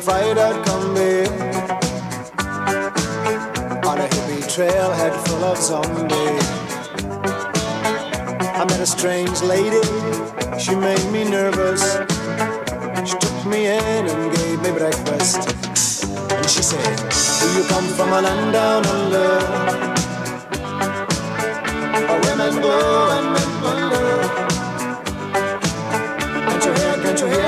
fight out Kombi on a hippie trailhead full of zombies. I met a strange lady, she made me nervous. She took me in and gave me breakfast. And she said, Do you come from a land down under? Where women go and men wonder. Can't you hear, can't you hear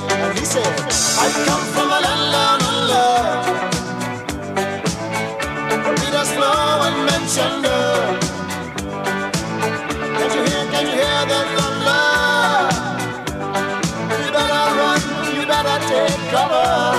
said, I come from a land, land, land. The readers flow and mention love. Can you hear, can you hear the thunder? You better run, you better take cover.